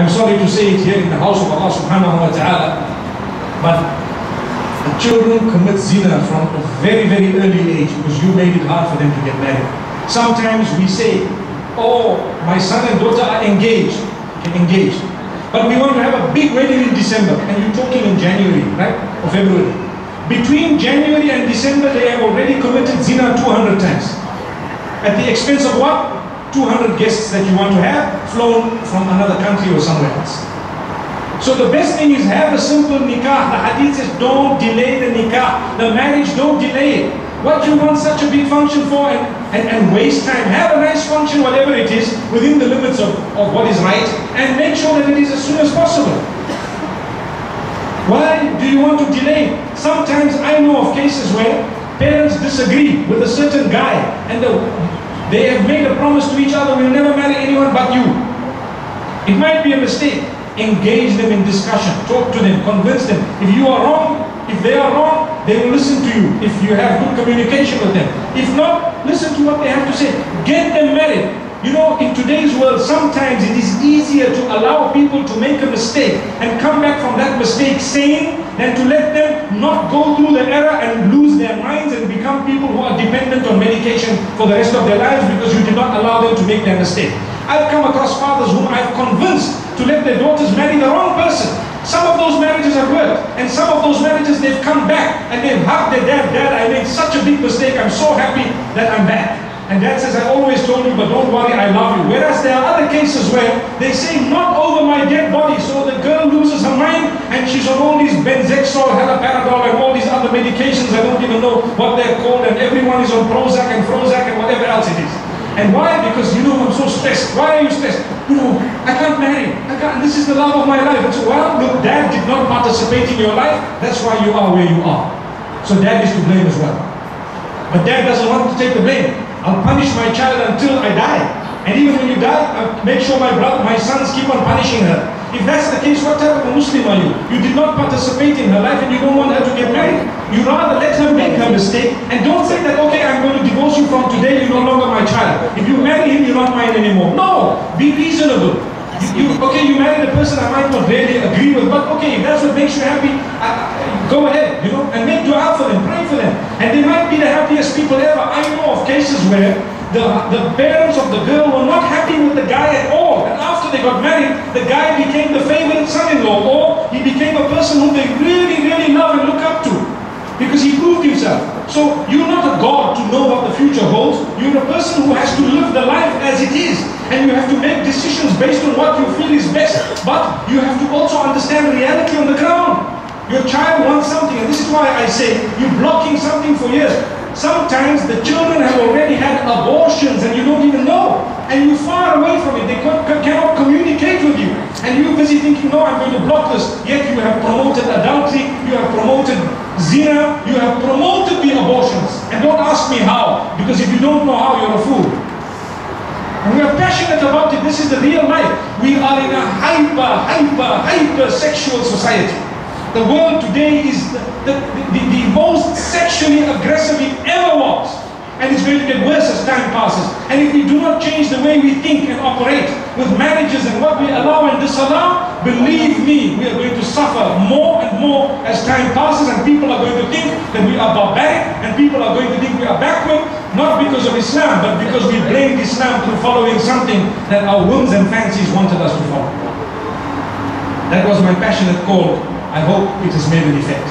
I'm sorry to say it here in the house of Allah subhanahu wa ta'ala, but children commit zina from a very, very early age because you made it hard for them to get married. Sometimes we say, oh, my son and daughter are engaged, engaged. But we want to have a big wedding in December, and you're talking in January, right? Or February. Between January and December, they have already committed zina 200 times. At the expense of what? 200 guests that you want to have flown from another country or somewhere else. So the best thing is have a simple nikah. The hadith says don't delay the nikah. The marriage, don't delay it. What you want such a big function for and, and, and waste time. Have a nice function, whatever it is, within the limits of, of what is right, and make sure that it is as soon as possible. Why do you want to delay? Sometimes I know of cases where parents disagree with a certain guy and the, they have made a promise to each other, we'll never marry anyone but you. It might be a mistake. Engage them in discussion. Talk to them. Convince them. If you are wrong, if they are wrong, they will listen to you. If you have good communication with them. If not, listen to what they have to say. Get them married. You know, in today's world, sometimes it is easier to allow people to make a mistake and come back from that mistake sane than to let them not go through the error and lose their minds and become people who are dependent on medication for the rest of their lives because you did not allow them to make their mistake. I've come across fathers whom I've convinced to let their daughters marry the wrong person. Some of those marriages have worked, and some of those marriages they've come back and they've hugged their dad. Dad, I made such a big mistake. I'm so happy that I'm back. And dad says, I always told you, but don't worry, I love you. Whereas there are other cases where they say, not over my dead body. So the girl loses her mind and she's on all these Benzhexol, haloperidol, and all these other medications. I don't even know what they're called. And everyone is on Prozac and Prozac and whatever else it is. And why? Because you know I'm so stressed. Why are you stressed? Know, I can't marry. I can't. This is the love of my life. And so, well, look, dad did not participate in your life. That's why you are where you are. So dad is to blame as well. But dad doesn't want to take the blame. I'll punish my child until I die. And even when you die, I'll make sure my brother, my sons keep on punishing her. If that's the case, what type of a Muslim are you? You did not participate in her life and you don't want her to get married. You rather let her make her mistake and don't say that, okay, I'm going to divorce you from today, you're no longer my child. If you marry him, you're not mine anymore. No, be reasonable. You, okay, you married a person I might not really agree with, but okay, if that's what makes you happy, go ahead, you know, and make dua for them, pray for them. And they might be the happiest people ever. I know cases where the, the parents of the girl were not happy with the guy at all. And after they got married, the guy became the favorite son-in-law, or he became a person whom they really, really love and look up to. Because he proved himself. So you're not a God to know what the future holds. You're a person who has to live the life as it is. And you have to make decisions based on what you feel is best. But you have to also understand reality on the ground. Your child wants something, and this is why I say you're blocking something for years. Sometimes the children have already had abortions and you don't even know. And you're far away from it. They cannot communicate with you. And you're busy thinking, no, I'm going to block this. Yet you have promoted adultery, you have promoted zina, you have promoted the abortions. And don't ask me how, because if you don't know how, you're a fool. And we are passionate about it. This is the real life. We are in a hyper, hyper, hyper sexual society. The world today is the, the, the, the most sexually aggressive it ever was. And it's going to get worse as time passes. And if we do not change the way we think and operate with marriages and what we allow and disallow, believe me, we are going to suffer more and more as time passes and people are going to think that we are barbaric and people are going to think we are backward, not because of Islam, but because we blamed Islam for following something that our whims and fancies wanted us to follow. That was my passionate call I hope it has made an effect.